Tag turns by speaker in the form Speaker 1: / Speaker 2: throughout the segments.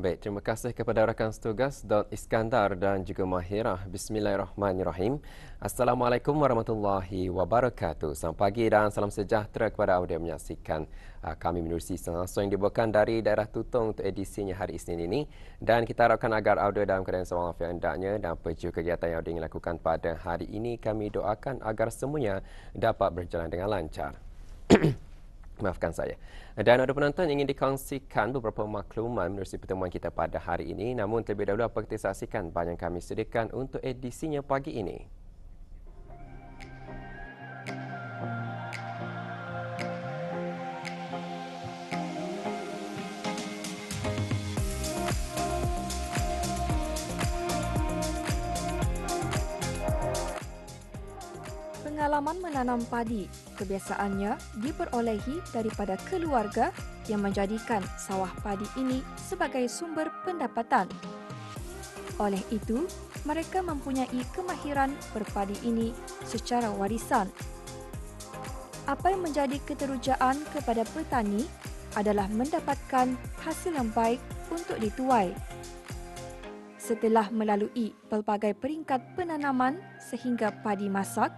Speaker 1: Baik, terima kasih kepada rakan setugas Don Iskandar dan juga Mahirah. Bismillahirrahmanirrahim. Assalamualaikum warahmatullahi wabarakatuh. Selamat pagi dan salam sejahtera kepada anda yang menyaksikan uh, kami menerusi langsung yang dibawakan dari daerah Tutong untuk edisinya hari Isnin ini. Dan kita harapkan agar audio dalam keadaan selamat yang hendaknya dan peju kegiatan yang audio ingin lakukan pada hari ini. Kami doakan agar semuanya dapat berjalan dengan lancar. Maafkan saya. Dan ada penonton ingin dikongsikan beberapa maklumat menerusi pertemuan kita pada hari ini. Namun terlebih dahulu apa kita saksikan banyak kami sediakan untuk edisinya pagi ini.
Speaker 2: pengalaman menanam padi kebiasaannya diperolehi daripada keluarga yang menjadikan sawah padi ini sebagai sumber pendapatan. Oleh itu, mereka mempunyai kemahiran berpadi ini secara warisan. Apa yang menjadi keterujaan kepada petani adalah mendapatkan hasil yang baik untuk dituai. Setelah melalui pelbagai peringkat penanaman sehingga padi masak,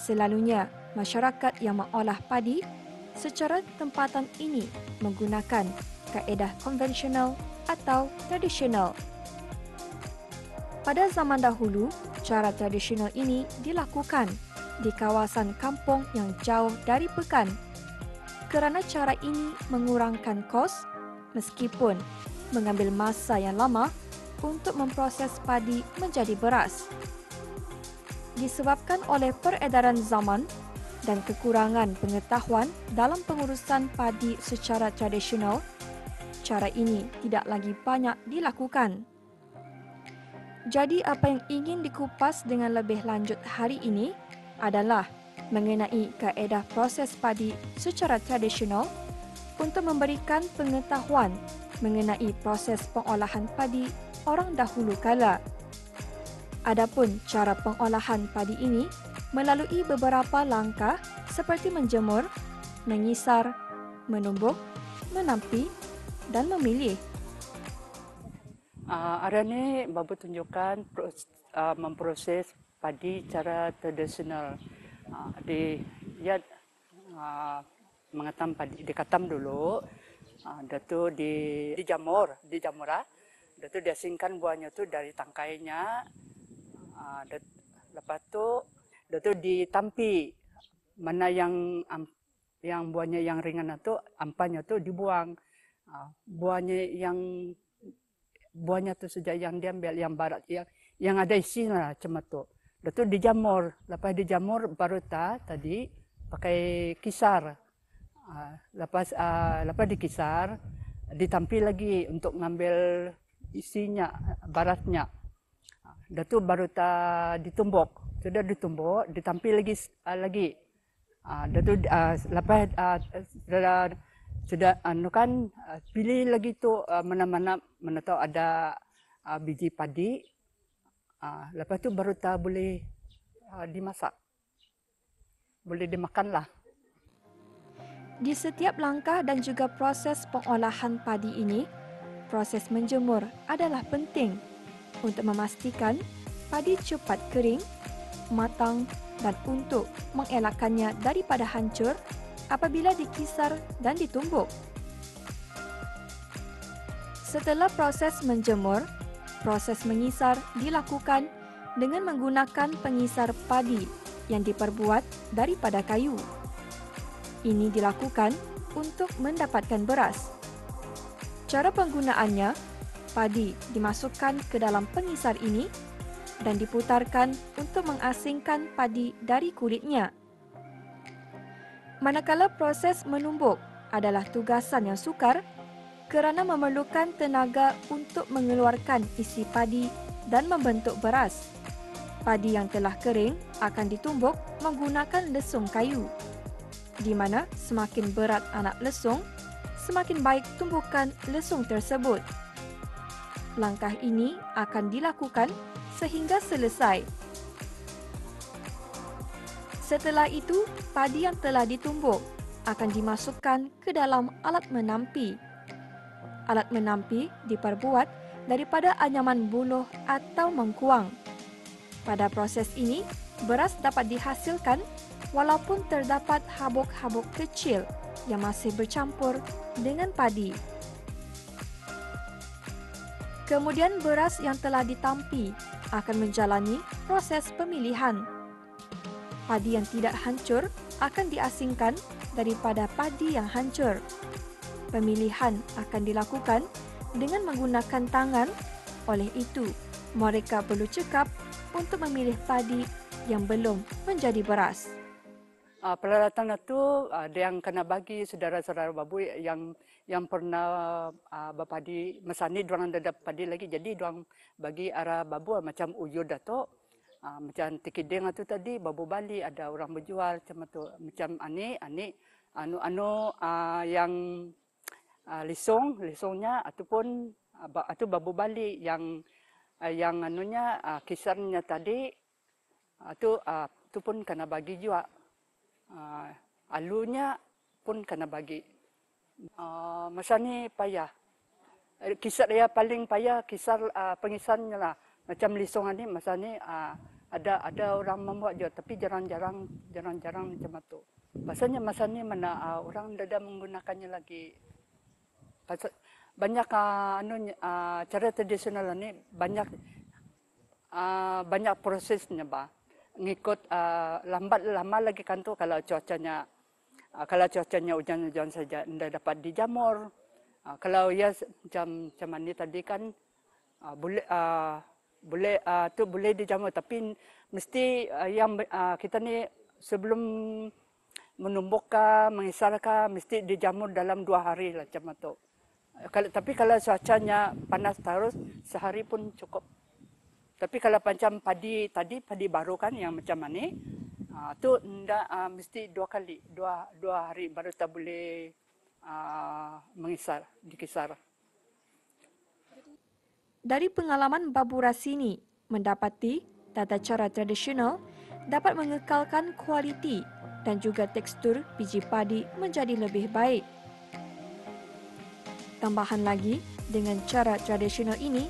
Speaker 2: Selalunya, masyarakat yang mengolah padi secara tempatan ini menggunakan kaedah konvensional atau tradisional. Pada zaman dahulu, cara tradisional ini dilakukan di kawasan kampung yang jauh dari pekan kerana cara ini mengurangkan kos meskipun mengambil masa yang lama untuk memproses padi menjadi beras disebabkan oleh peredaran zaman dan kekurangan pengetahuan dalam pengurusan padi secara tradisional, cara ini tidak lagi banyak dilakukan. Jadi apa yang ingin dikupas dengan lebih lanjut hari ini adalah mengenai kaedah proses padi secara tradisional untuk memberikan pengetahuan mengenai proses pengolahan padi orang dahulu kala. Adapun cara pengolahan padi ini melalui beberapa langkah seperti menjemur, mengisar, menumbuk, menampi dan memilih.
Speaker 3: Uh, ini Babu tunjukkan uh, memproses padi cara tradisional. Uh, di ya uh, mengetam padi dikatam dulu. Uh, datu di dijamur, dijamura. Datu diasingkan buahnya tu dari tangkainya Ah, lepas tu tu ditampi. Mana yang yang buahnya yang ringan itu ampanya tu dibuang. Uh, buahnya yang buahnya tu sejak yang diambil yang barat yang yang ada isinya cuma tu tu dijamur. Lepas dijamur baru ta tadi pakai kisar. Uh, lepas uh, lepas dikisar ditampi lagi untuk ngambil isinya baratnya. Dah tu baru tak ditumbuk. Sudah ditumbuk, ditampil lagi uh, lagi. Uh, tu uh, lepas uh, sudah sudah anu uh, kan uh, pilih lagi tu uh, mana-mana mana tahu ada uh, biji padi. Uh, lepas tu baru tak boleh uh, dimasak. Boleh dimakanlah.
Speaker 2: Di setiap langkah dan juga proses pengolahan padi ini, proses menjemur adalah penting untuk memastikan padi cepat kering, matang dan untuk mengelakkannya daripada hancur apabila dikisar dan ditumbuk. Setelah proses menjemur, proses mengisar dilakukan dengan menggunakan pengisar padi yang diperbuat daripada kayu. Ini dilakukan untuk mendapatkan beras. Cara penggunaannya padi dimasukkan ke dalam pengisar ini dan diputarkan untuk mengasingkan padi dari kulitnya. Manakala proses menumbuk adalah tugasan yang sukar kerana memerlukan tenaga untuk mengeluarkan isi padi dan membentuk beras. Padi yang telah kering akan ditumbuk menggunakan lesung kayu. Di mana semakin berat anak lesung, semakin baik tumbukan lesung tersebut langkah ini akan dilakukan sehingga selesai. Setelah itu, padi yang telah ditumbuk akan dimasukkan ke dalam alat menampi. alat menampi diperbuat daripada anyaman buluh atau mengkuang. Pada proses ini, beras dapat dihasilkan walaupun terdapat habuk-habuk kecil yang masih bercampur dengan padi. Kemudian beras yang telah ditampi akan menjalani proses pemilihan. Padi yang tidak hancur akan diasingkan daripada padi yang hancur. Pemilihan akan dilakukan dengan menggunakan tangan. Oleh itu, mereka perlu cekap untuk memilih padi yang belum menjadi beras.
Speaker 3: Uh, peralatan itu uh, yang kena bagi saudara-saudara babu yang yang pernah uh, berpadi masa ni diorang ada padi lagi. Jadi diorang bagi arah babu macam uyud dato uh, macam tikideng itu tadi babu Bali ada orang berjual macam tu macam ani ani anu anu uh, yang uh, lisong lisongnya ataupun uh, atau babu Bali yang uh, yang anunya uh, kisarnya tadi itu uh, itu pun kena bagi juga uh, alunya pun kena bagi. Uh, masa ni payah. Eh, kisar dia paling payah kisar uh, pengisannya lah. Macam lisongan ni masa ni uh, ada ada orang membuat juga tapi jarang-jarang jarang-jarang macam tu. Pasanya masa ni mana uh, orang dah menggunakannya lagi. Pasal, banyak uh, anu uh, cara tradisional ni banyak uh, banyak prosesnya bah ngikut uh, lambat lama lagi kan tu kalau cuacanya uh, kalau cuacanya hujan-hujan saja tidak dapat dijamur. Uh, kalau ya macam macam ni tadi kan uh, boleh uh, boleh uh, tu boleh dijamur tapi mesti uh, yang uh, kita ni sebelum menumbuhkan mengisarkan mesti dijamur dalam dua hari lah macam tu. Kalau, tapi kalau cuacanya panas terus sehari pun cukup. Tapi kalau macam padi tadi, padi baru kan yang macam mana, uh, tu nda, uh, mesti dua kali, dua, dua hari baru tak boleh uh, mengisar, dikisar.
Speaker 2: Dari pengalaman Babu Rasini, mendapati tata cara tradisional dapat mengekalkan kualiti dan juga tekstur biji padi menjadi lebih baik. Tambahan lagi, dengan cara tradisional ini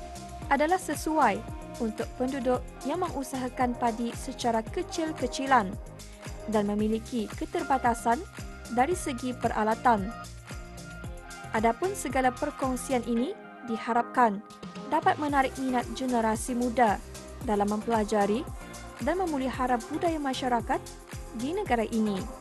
Speaker 2: adalah sesuai untuk penduduk yang mengusahakan padi secara kecil-kecilan dan memiliki keterbatasan dari segi peralatan. Adapun segala perkongsian ini diharapkan dapat menarik minat generasi muda dalam mempelajari dan memelihara budaya masyarakat di negara ini.